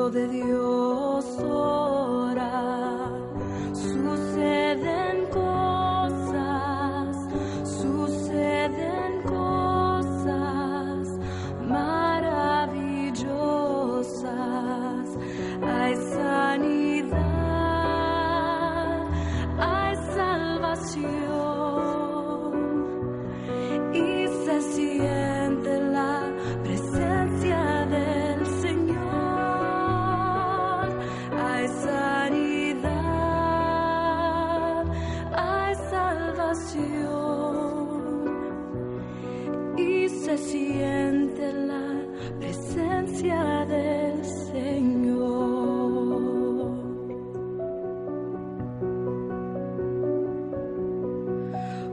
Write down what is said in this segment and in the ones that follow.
pueblo de Dios ora. Su ser y se siente la presencia del Señor.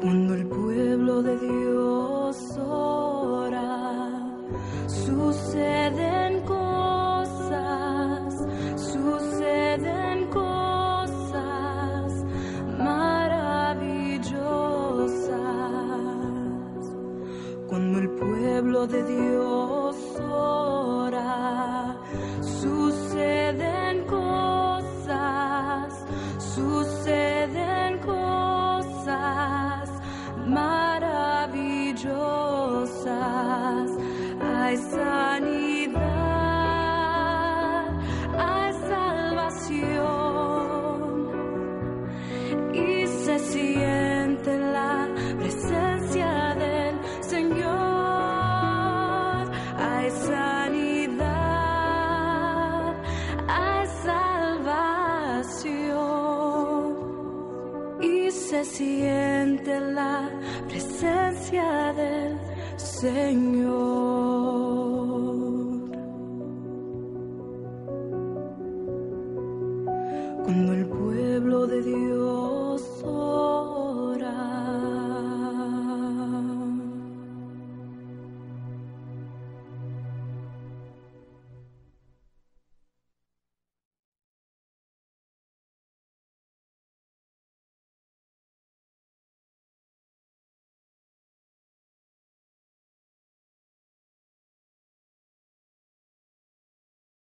Cuando pueblo de Dios ora, suceden cosas, suceden cosas maravillosas, hay sanidad. se siente la presencia del Señor. Cuando el pueblo de Dios